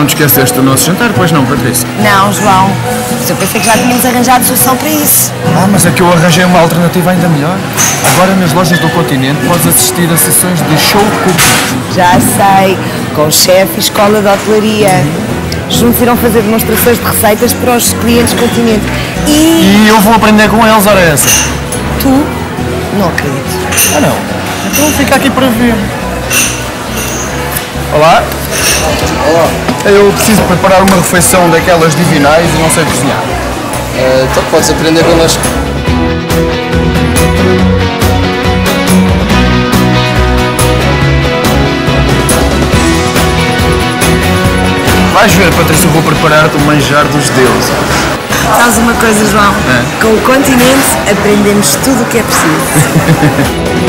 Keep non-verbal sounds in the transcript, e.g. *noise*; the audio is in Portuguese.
não te esqueceste do nosso jantar, pois não, Patrícia? Não, João. Mas eu pensei que já tínhamos arranjado solução para isso. Ah, mas é que eu arranjei uma alternativa ainda melhor. Agora nas lojas do continente podes assistir a sessões de show cooking. Já sei. Com o chefe e escola de hotelaria. Juntos irão fazer demonstrações de receitas para os clientes do continente. E E eu vou aprender com eles, ora essa. tu? Não acredito. Ah não, então fica aqui para ver. Olá. Olá. Eu preciso preparar uma refeição daquelas divinais e não sei cozinhar. Eh, então podes aprender connosco. Vais ver, Patrícia, eu vou preparar-te o manjar dos deuses. Sabes uma coisa, João? Com o continente aprendemos tudo o que é preciso. *laughs*